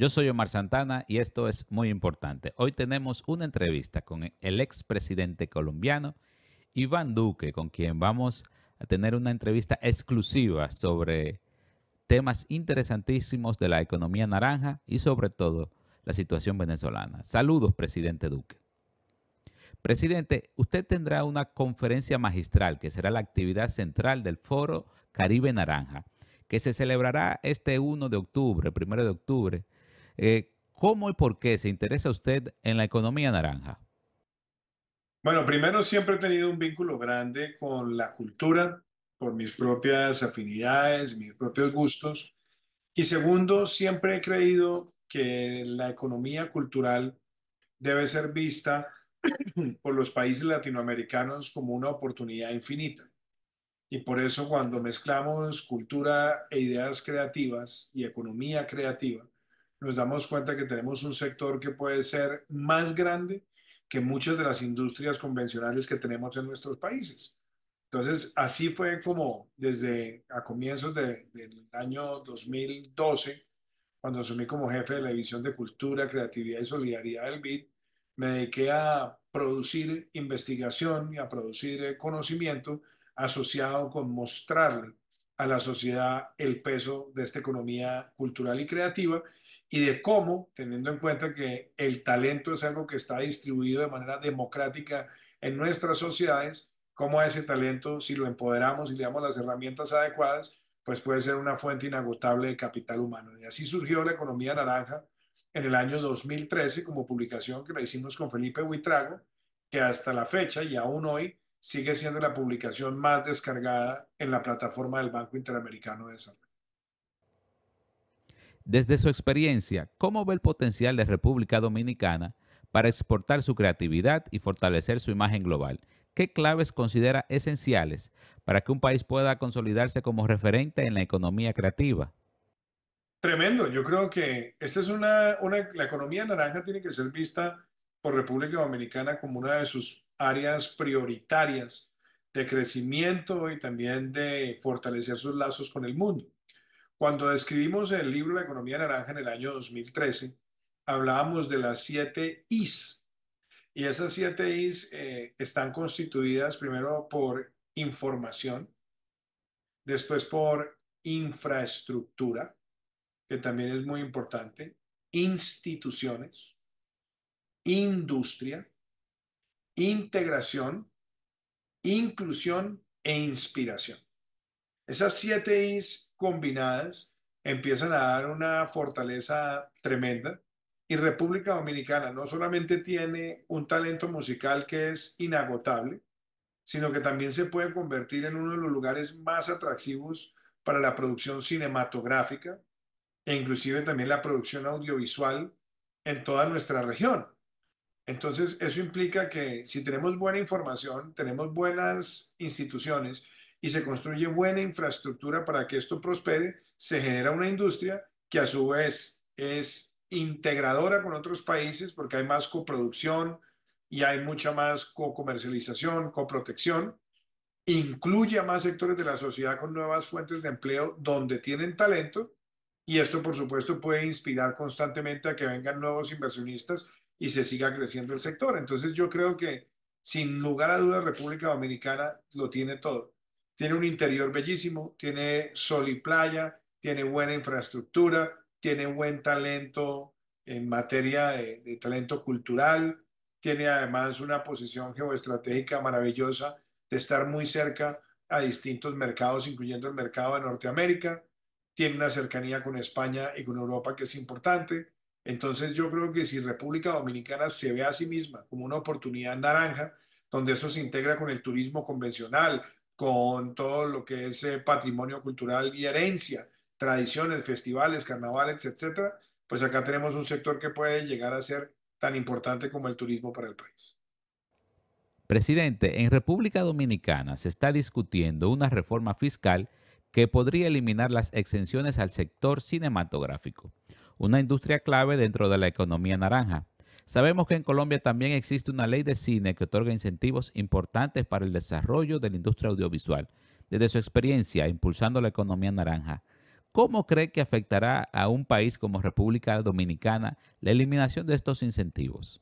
Yo soy Omar Santana y esto es muy importante. Hoy tenemos una entrevista con el expresidente colombiano Iván Duque, con quien vamos a tener una entrevista exclusiva sobre temas interesantísimos de la economía naranja y sobre todo la situación venezolana. Saludos, presidente Duque. Presidente, usted tendrá una conferencia magistral que será la actividad central del Foro Caribe Naranja, que se celebrará este 1 de octubre, 1 de octubre, eh, ¿Cómo y por qué se interesa usted en la economía naranja? Bueno, primero siempre he tenido un vínculo grande con la cultura, por mis propias afinidades, mis propios gustos. Y segundo, siempre he creído que la economía cultural debe ser vista por los países latinoamericanos como una oportunidad infinita. Y por eso cuando mezclamos cultura e ideas creativas y economía creativa, nos damos cuenta que tenemos un sector que puede ser más grande que muchas de las industrias convencionales que tenemos en nuestros países. Entonces, así fue como desde a comienzos del año 2012, cuando asumí como jefe de la División de Cultura, Creatividad y Solidaridad del BID, me dediqué a producir investigación y a producir conocimiento asociado con mostrarle a la sociedad el peso de esta economía cultural y creativa y de cómo, teniendo en cuenta que el talento es algo que está distribuido de manera democrática en nuestras sociedades, cómo ese talento, si lo empoderamos y le damos las herramientas adecuadas, pues puede ser una fuente inagotable de capital humano. Y así surgió la economía naranja en el año 2013 como publicación que la hicimos con Felipe Huitrago, que hasta la fecha y aún hoy sigue siendo la publicación más descargada en la plataforma del Banco Interamericano de Desarrollo. Desde su experiencia, ¿cómo ve el potencial de República Dominicana para exportar su creatividad y fortalecer su imagen global? ¿Qué claves considera esenciales para que un país pueda consolidarse como referente en la economía creativa? Tremendo. Yo creo que esta es una, la economía naranja tiene que ser vista por República Dominicana como una de sus áreas prioritarias de crecimiento y también de fortalecer sus lazos con el mundo. Cuando escribimos el libro La economía naranja en el año 2013, hablábamos de las siete Is. Y esas siete Is eh, están constituidas primero por información, después por infraestructura, que también es muy importante, instituciones, industria, integración, inclusión e inspiración. Esas siete Is combinadas empiezan a dar una fortaleza tremenda. Y República Dominicana no solamente tiene un talento musical que es inagotable, sino que también se puede convertir en uno de los lugares más atractivos para la producción cinematográfica e inclusive también la producción audiovisual en toda nuestra región. Entonces, eso implica que si tenemos buena información, tenemos buenas instituciones y se construye buena infraestructura para que esto prospere, se genera una industria que a su vez es integradora con otros países porque hay más coproducción y hay mucha más co-comercialización, coprotección, incluye a más sectores de la sociedad con nuevas fuentes de empleo donde tienen talento y esto por supuesto puede inspirar constantemente a que vengan nuevos inversionistas y se siga creciendo el sector. Entonces yo creo que sin lugar a dudas República Dominicana lo tiene todo. Tiene un interior bellísimo, tiene sol y playa, tiene buena infraestructura, tiene buen talento en materia de, talento cultural, tiene además una posición geoestratégica maravillosa de estar muy cerca a distintos mercados, incluyendo el mercado de Norteamérica, tiene una cercanía con España y con Europa que es importante. Entonces yo creo que si República Dominicana se ve a sí misma como una oportunidad naranja, donde eso se integra con el turismo convencional, con todo lo que es eh, patrimonio cultural y herencia, tradiciones, festivales, carnavales, etcétera, pues acá tenemos un sector que puede llegar a ser tan importante como el turismo para el país. Presidente, en República Dominicana se está discutiendo una reforma fiscal que podría eliminar las exenciones al sector cinematográfico, una industria clave dentro de la economía naranja. Sabemos que en Colombia también existe una ley de cine que otorga incentivos importantes para el desarrollo de la industria audiovisual. Desde su experiencia impulsando la economía naranja, ¿Cómo cree que afectará a un país como República Dominicana la eliminación de estos incentivos?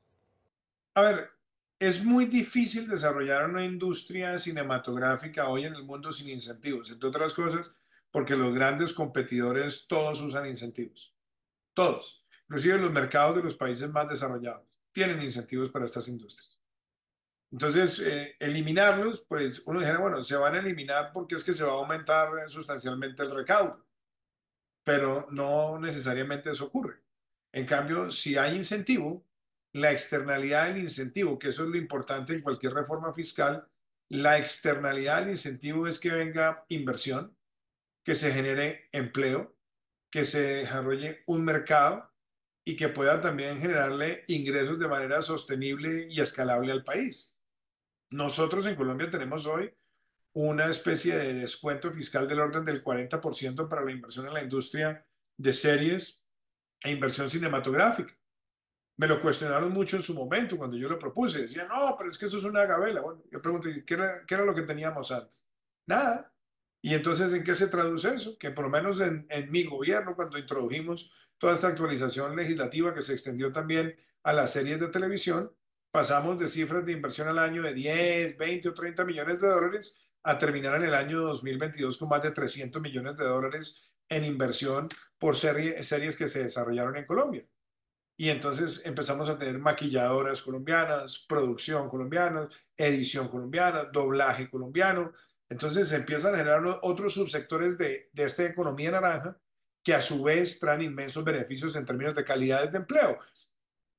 A ver, es muy difícil desarrollar una industria cinematográfica hoy en el mundo sin incentivos, entre otras cosas, porque los grandes competidores todos usan incentivos. Todos. Inclusive los mercados de los países más desarrollados tienen incentivos para estas industrias. Entonces, eh, eliminarlos, pues uno dijera, bueno, se van a eliminar porque es que se va a aumentar sustancialmente el recaudo, pero no necesariamente eso ocurre. En cambio, si hay incentivo, la externalidad del incentivo, que eso es lo importante en cualquier reforma fiscal, la externalidad del incentivo es que venga inversión, que se genere empleo, que se desarrolle un mercado y que pueda también generarle ingresos de manera sostenible y escalable al país. Nosotros en Colombia tenemos hoy una especie de descuento fiscal del orden del 40% para la inversión en la industria de series e inversión cinematográfica. Me lo cuestionaron mucho en su momento cuando yo lo propuse. Decían, no, pero es que eso es una gabela. Bueno, yo pregunté, ¿qué era, qué era lo que teníamos antes? Nada. Y entonces, ¿en qué se traduce eso? Que por lo menos en, en mi gobierno, cuando introdujimos toda esta actualización legislativa que se extendió también a las series de televisión, pasamos de cifras de inversión al año de 10, 20 o 30 millones de dólares a terminar en el año 2022 con más de 300 millones de dólares en inversión por serie, series que se desarrollaron en Colombia. Y entonces empezamos a tener maquilladoras colombianas, producción colombiana, edición colombiana, doblaje colombiano. Entonces se empiezan a generar otros subsectores de, de esta economía naranja que a su vez traen inmensos beneficios en términos de calidades de empleo.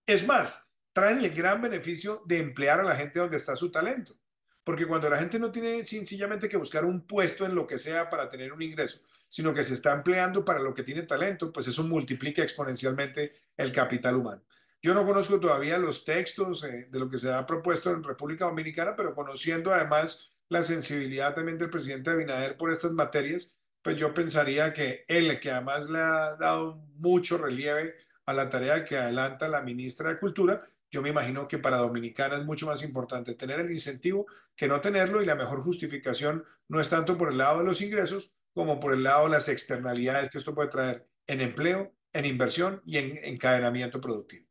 Es más, traen el gran beneficio de emplear a la gente donde está su talento. Porque cuando la gente no tiene sencillamente que buscar un puesto en lo que sea para tener un ingreso, sino que se está empleando para lo que tiene talento, pues eso multiplica exponencialmente el capital humano. Yo no conozco todavía los textos eh, de lo que se ha propuesto en República Dominicana, pero conociendo además la sensibilidad también del presidente Abinader por estas materias, pues yo pensaría que él, que además le ha dado mucho relieve a la tarea que adelanta la ministra de Cultura, yo me imagino que para Dominicana es mucho más importante tener el incentivo que no tenerlo y la mejor justificación no es tanto por el lado de los ingresos como por el lado de las externalidades que esto puede traer en empleo, en inversión y en encadenamiento productivo.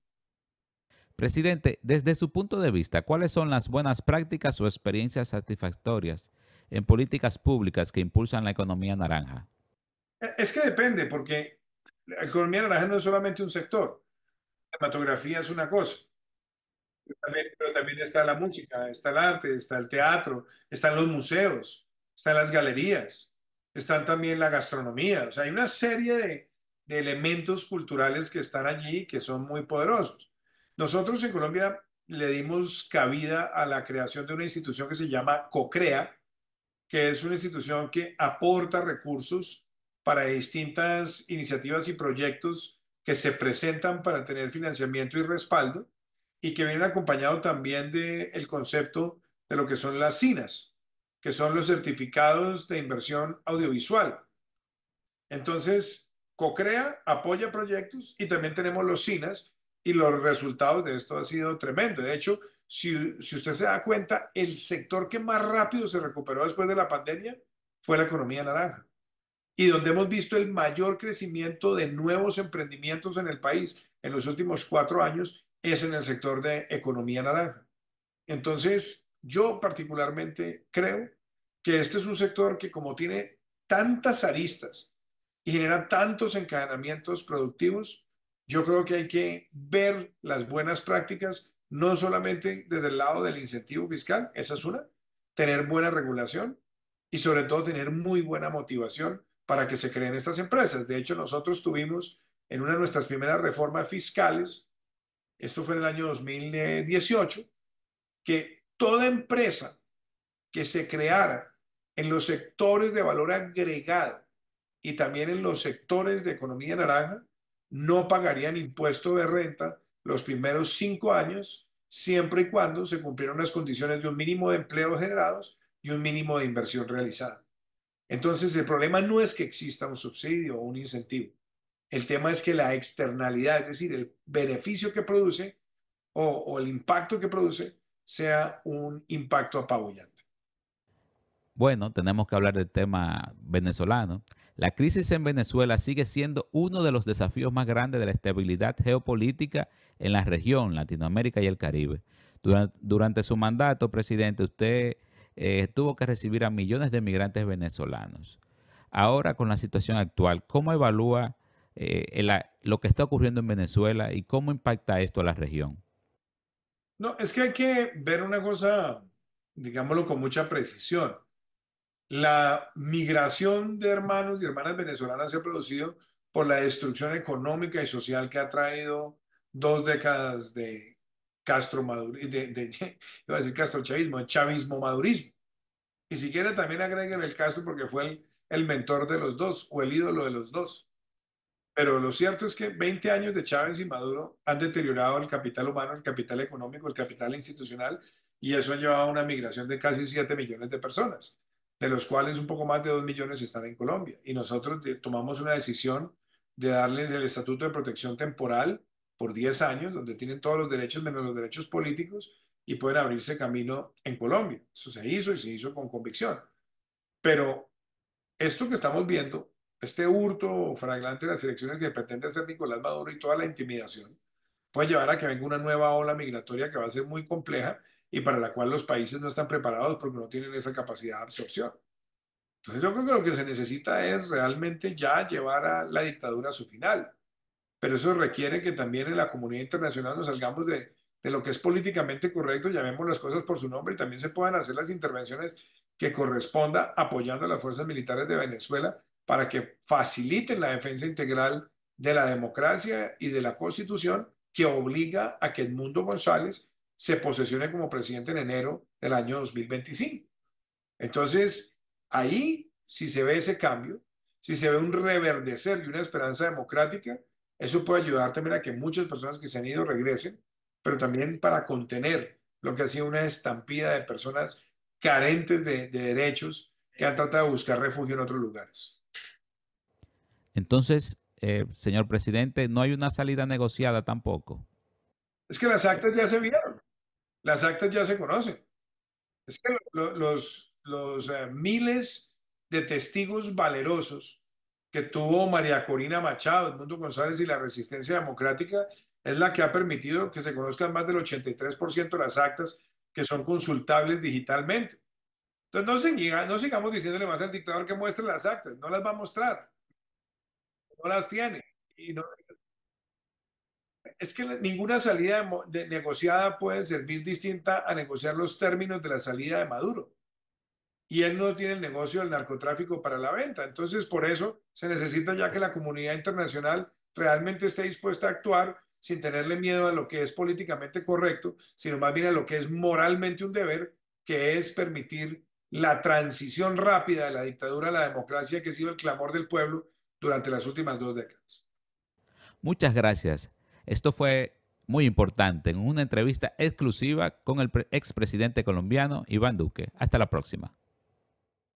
Presidente, desde su punto de vista, ¿cuáles son las buenas prácticas o experiencias satisfactorias en políticas públicas que impulsan la economía naranja? Es que depende, porque la economía naranja no es solamente un sector. La cinematografía es una cosa, pero también está la música, está el arte, está el teatro, están los museos, están las galerías, están también la gastronomía. O sea, hay una serie de, de elementos culturales que están allí que son muy poderosos. Nosotros en Colombia le dimos cabida a la creación de una institución que se llama COCREA, que es una institución que aporta recursos para distintas iniciativas y proyectos que se presentan para tener financiamiento y respaldo y que vienen acompañado también del el concepto de lo que son las CINAS, que son los certificados de inversión audiovisual. Entonces, CoCrea apoya proyectos y también tenemos los CINAS y los resultados de esto han sido tremendo. De hecho, si, si usted se da cuenta, el sector que más rápido se recuperó después de la pandemia fue la economía naranja y donde hemos visto el mayor crecimiento de nuevos emprendimientos en el país en los últimos cuatro años es en el sector de economía naranja. Entonces, yo particularmente creo que este es un sector que como tiene tantas aristas y genera tantos encadenamientos productivos, yo creo que hay que ver las buenas prácticas, no solamente desde el lado del incentivo fiscal, esa es una, tener buena regulación y sobre todo tener muy buena motivación para que se creen estas empresas. De hecho, nosotros tuvimos en una de nuestras primeras reformas fiscales, esto fue en el año 2018, que toda empresa que se creara en los sectores de valor agregado y también en los sectores de economía naranja, no pagarían impuesto de renta los primeros cinco años, siempre y cuando se cumplieran las condiciones de un mínimo de empleos generados y un mínimo de inversión realizada. Entonces, el problema no es que exista un subsidio o un incentivo. El tema es que la externalidad, es decir, el beneficio que produce o, o el impacto que produce, sea un impacto apabullante. Bueno, tenemos que hablar del tema venezolano. La crisis en Venezuela sigue siendo uno de los desafíos más grandes de la estabilidad geopolítica en la región, Latinoamérica y el Caribe. Durante, su mandato, presidente, usted eh, tuvo que recibir a millones de migrantes venezolanos. Ahora, con la situación actual, ¿cómo evalúa eh, lo que está ocurriendo en Venezuela y cómo impacta esto a la región? No, es que hay que ver una cosa, digámoslo con mucha precisión. La migración de hermanos y hermanas venezolanas se ha producido por la destrucción económica y social que ha traído dos décadas de Castro Madurismo, de, iba a decir Castro Chavismo, chavismo madurismo. Y si quiere también agreguen el Castro porque fue el, el mentor de los dos o el ídolo de los dos. Pero lo cierto es que 20 años de Chávez y Maduro han deteriorado el capital humano, el capital económico, el capital institucional, y eso ha llevado a una migración de casi 7 millones de personas de los cuales un poco más de 2 millones están en Colombia. Y nosotros tomamos una decisión de darles el estatuto de protección temporal por 10 años, donde tienen todos los derechos menos los derechos políticos y pueden abrirse camino en Colombia. Eso se hizo y se hizo con convicción. Pero esto que estamos viendo, este hurto fraglante de las elecciones que pretende hacer Nicolás Maduro y toda la intimidación, puede llevar a que venga una nueva ola migratoria que va a ser muy compleja y para la cual los países no están preparados porque no tienen esa capacidad de absorción. Entonces yo creo que lo que se necesita es realmente ya llevar a la dictadura a su final. Pero eso requiere que también en la comunidad internacional nos salgamos de, de lo que es políticamente correcto, llamemos las cosas por su nombre y también se puedan hacer las intervenciones que corresponda apoyando a las fuerzas militares de Venezuela para que faciliten la defensa integral de la democracia y de la constitución que obliga a que Edmundo González se posesione como presidente en enero del año 2025. Entonces, ahí, si se ve ese cambio, si se ve un reverdecer y una esperanza democrática, eso puede ayudar también a que muchas personas que se han ido regresen, pero también para contener lo que ha sido una estampida de personas carentes de, derechos que han tratado de buscar refugio en otros lugares. Entonces, eh, señor presidente, no hay una salida negociada tampoco. Es que las actas ya se vieron. Las actas ya se conocen. Es que los, eh, miles de testigos valerosos que tuvo María Corina Machado, Edmundo González y la Resistencia Democrática es la que ha permitido que se conozcan más del 83% de las actas que son consultables digitalmente. Entonces no, no sigamos diciéndole más al dictador que muestre las actas, no las va a mostrar, no las tiene. Y no, es que ninguna salida negociada puede servir distinta a negociar los términos de la salida de Maduro. Y él no tiene el negocio del narcotráfico para la venta. Entonces, por eso se necesita ya que la comunidad internacional realmente esté dispuesta a actuar sin tenerle miedo a lo que es políticamente correcto, sino más bien a lo que es moralmente un deber, que es permitir la transición rápida de la dictadura a la democracia, que ha sido el clamor del pueblo durante las últimas dos décadas. Muchas gracias. Esto fue muy importante en una entrevista exclusiva con el expresidente colombiano Iván Duque. Hasta la próxima.